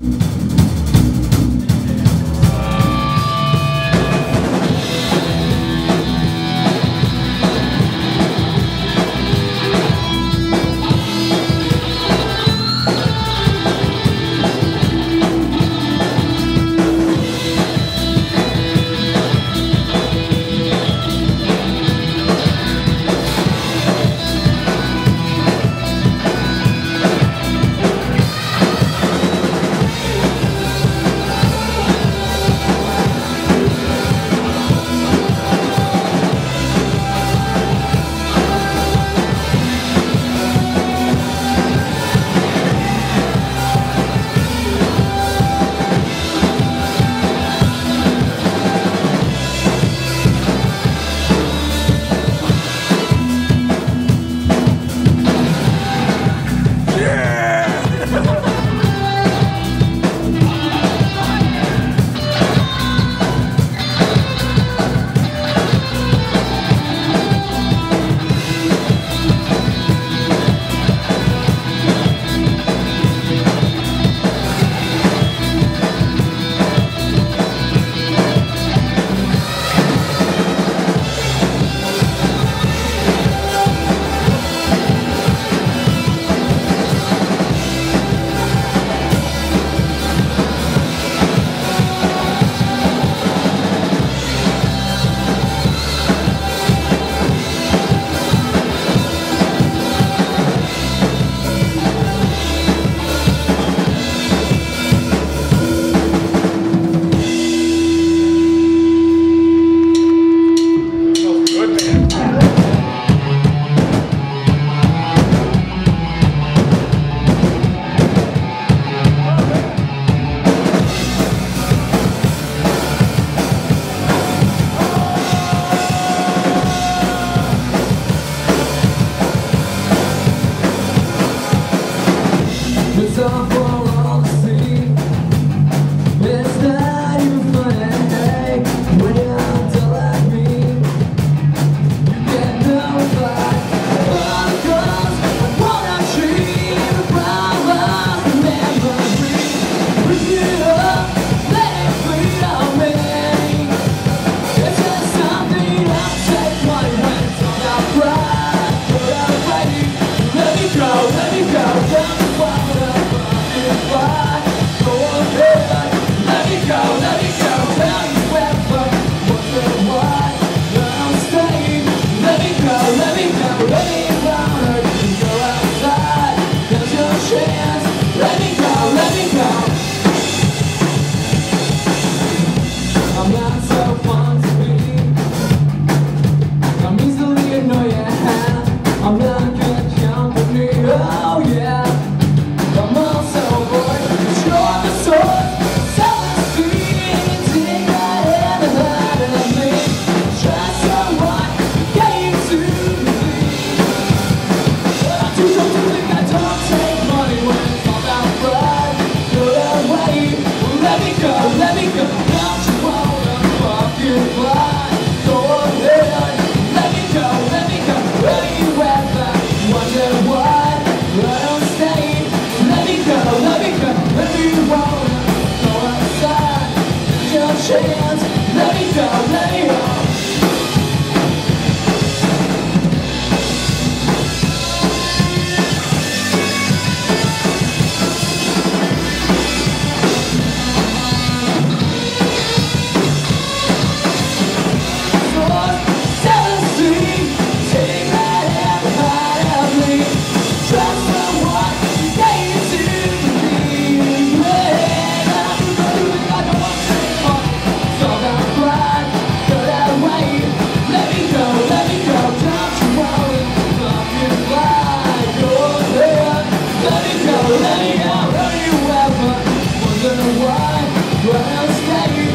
Let was that you